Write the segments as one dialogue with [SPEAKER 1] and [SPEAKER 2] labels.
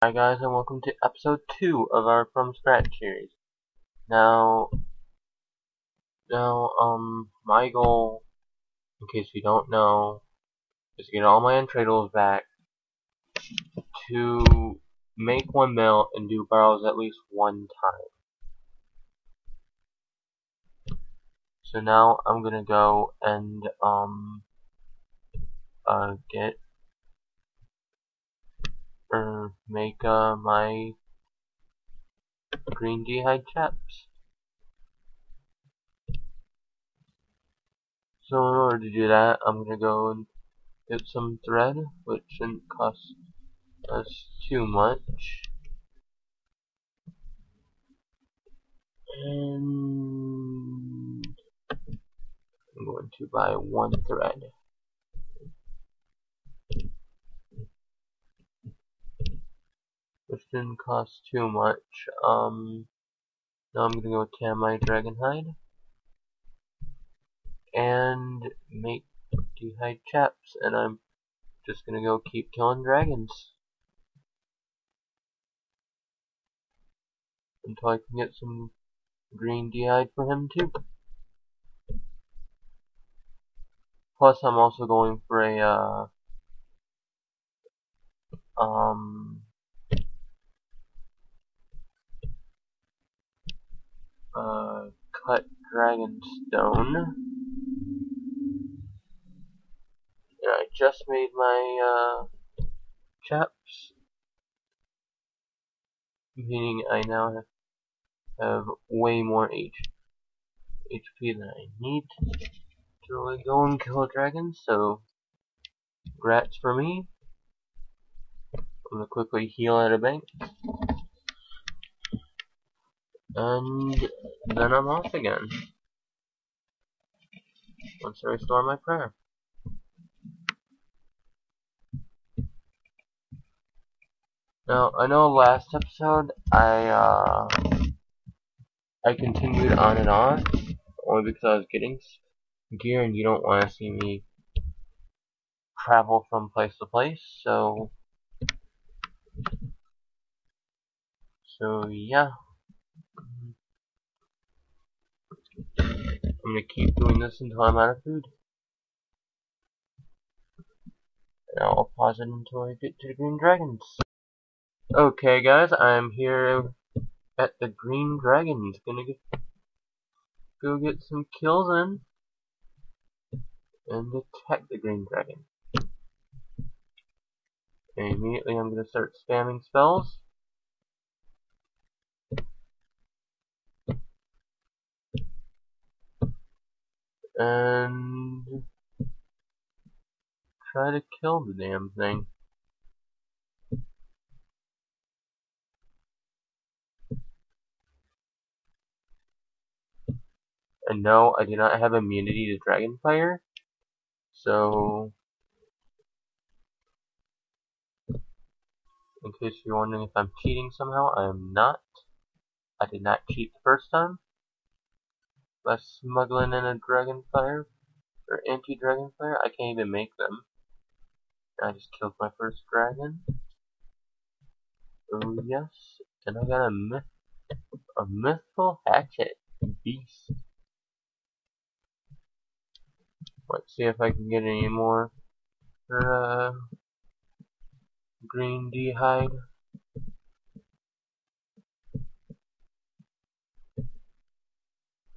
[SPEAKER 1] Hi guys and welcome to episode 2 of our From Scratch series. Now, now, um, my goal, in case you don't know, is to get all my untradables back, to make one mill and do barrels at least one time. So now I'm gonna go and, um, uh, get make uh, my green d'hide chaps. So in order to do that, I'm gonna go and get some thread, which shouldn't cost us too much. And I'm going to buy one thread. Which didn't cost too much. Um, now I'm gonna go tan my dragon hide and make d'hide chaps, and I'm just gonna go keep killing dragons until I can get some green d'hide for him too. Plus, I'm also going for a uh, um uh, cut dragon stone. And I just made my uh, chaps, meaning I now have, have way more H HP than I need to really go and kill a dragon, So, grats for me. I'm gonna quickly heal at a bank. And then I'm off again. Once I restore my prayer. Now, I know last episode I uh, I continued on and on, only because I was getting gear and you don't want to see me travel from place to place, so so yeah. I'm gonna keep doing this until I'm out of food. And I'll pause it until I get to the green dragons. Okay guys, I'm here at the green dragons. Gonna get, go get some kills in and attack the green dragon. And immediately I'm gonna start spamming spells. And try to kill the damn thing. And no, I do not have immunity to dragon fire, so in case you're wondering if I'm cheating somehow, I am not. I did not cheat the first time by smuggling in a dragon fire or anti-dragon fire. I can't even make them. I just killed my first dragon. Oh yes, and I got a myth, a mythical hatchet beast. Let's see if I can get any more uh, green d'hide.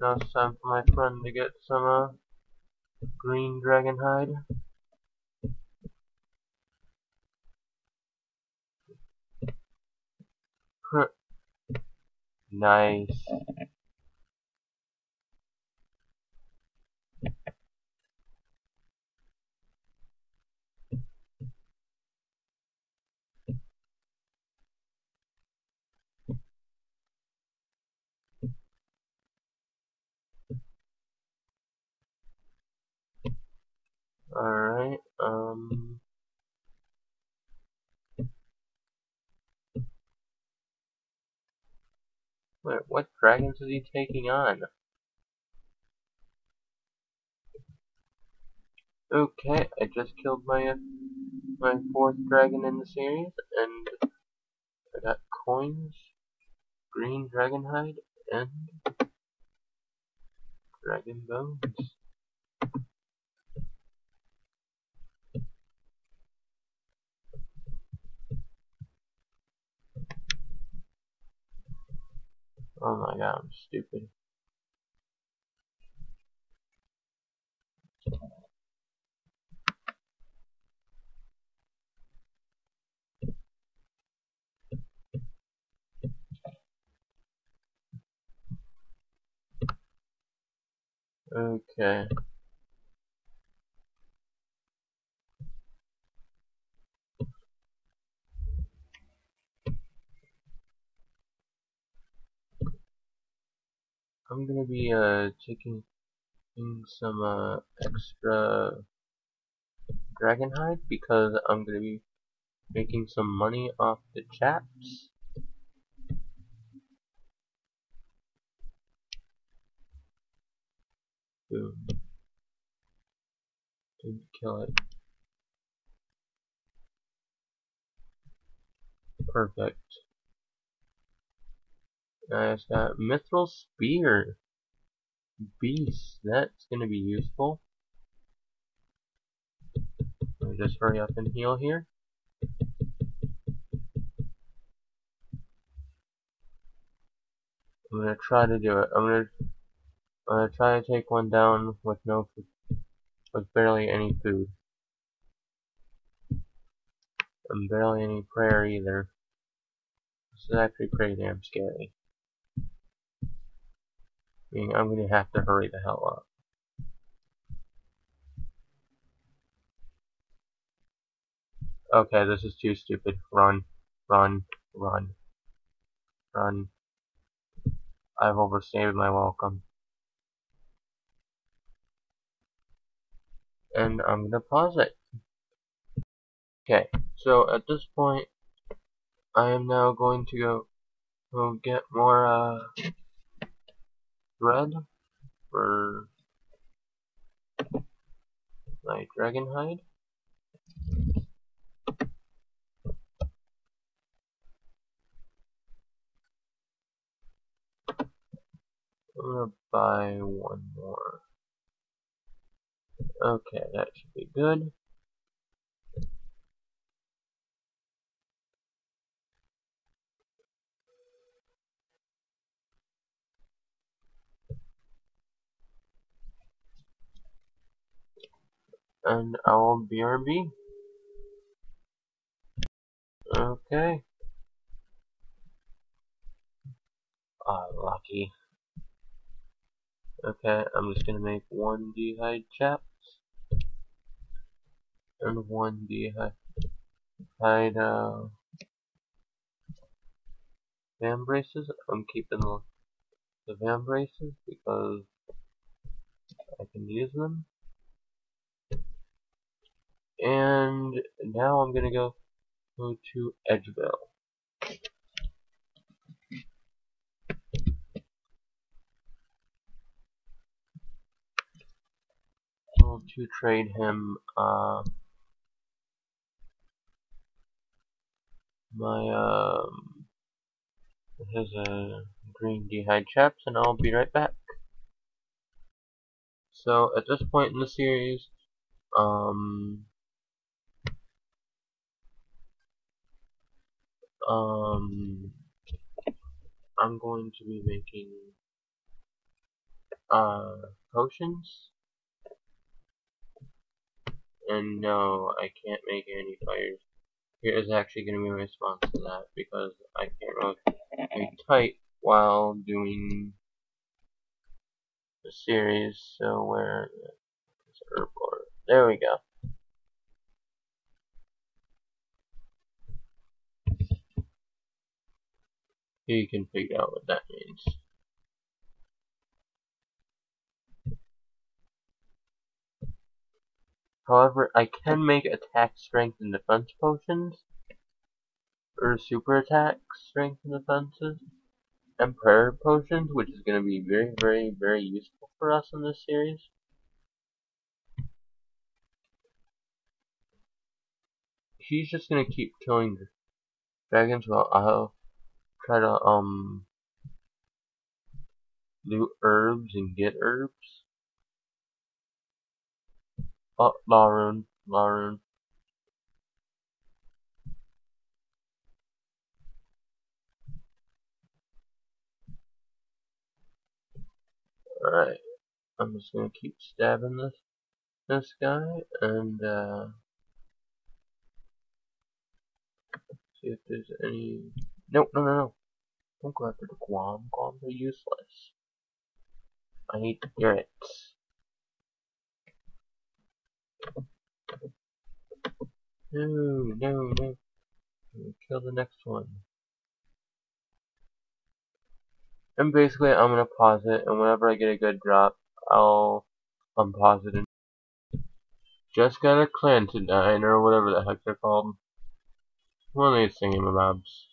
[SPEAKER 1] Now it's time for my friend to get some uh, green dragon hide. nice. Alright, um... Wait, what dragons is he taking on? Okay, I just killed my uh, my fourth dragon in the series, and I got coins, green dragon hide, and dragon bones. Oh my god, I'm stupid. Okay. I'm gonna be uh taking some uh extra dragon hide because I'm gonna be making some money off the chaps. Boom. Didn't kill it. Perfect. Just got Mithril Spear. Beast. That's gonna be useful. Let me just hurry up and heal here. I'm gonna try to do it. I'm gonna I'm gonna try to take one down with no with barely any food. And barely any prayer either. This is actually pretty damn scary. I mean, I'm gonna have to hurry the hell up. Okay, this is too stupid. Run, run, run, run. I've overstayed my welcome. And I'm gonna pause it. Okay, so at this point, I am now going to go, go get more uh, thread for my dragon hide. I'm gonna buy one more. Okay, that should be good. And will BRB. Okay. Ah, lucky. Okay, I'm just gonna make one d'hide chaps and one d'hide uh, vambraces. I'm keeping the, the vambraces because I can use them. And now I'm gonna go go to Edgeville. to trade him uh, my um, his uh, green d'hide chaps, and I'll be right back. So at this point in the series, um, um, I'm going to be making uh, potions and no, I can't make any fires. Here is actually going to be a response to that because I can't really tight while doing the series. So where is herb? There we go. You can figure out what that means. However, I can make attack strength and defense potions, or super attack strength and defenses, and prayer potions, which is going to be very, very, very useful for us in this series. He's just going to keep killing dragons while I'll try to um loot herbs and get herbs. Oh, Lauren, Lauren. Alright, I'm just gonna keep stabbing this this guy and uh, see if there's any. No, no, no, no! Don't go after the Guam. Guams are useless. I need carrots. No, no, no. Kill the next one. And basically, I'm gonna pause it, and whenever I get a good drop, I'll unpause it. And just got a Lantadyme, or whatever the heck they're called. One of these thingamabobs.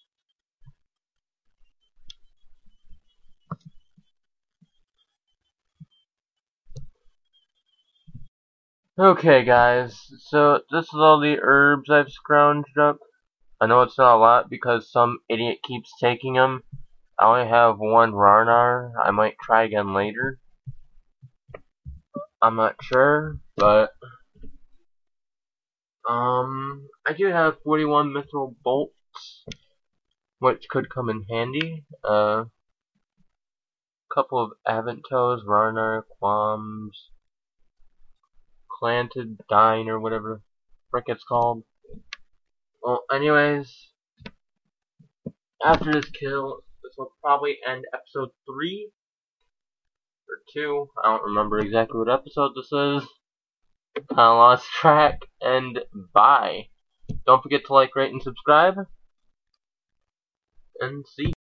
[SPEAKER 1] Okay, guys, so this is all the herbs I've scrounged up. I know it's not a lot because some idiot keeps taking them. I only have one Ranarr. I might try again later. I'm not sure, but um, I do have 41 mithril bolts, which could come in handy. A uh, couple of Avantoes, Ranarr, Kwuarms, Planted Dine, or whatever frick it's called. Well, anyways, after this kill, this will probably end episode 3 or 2. I don't remember exactly what episode this is. I lost track, and bye. Don't forget to like, rate, and subscribe. And see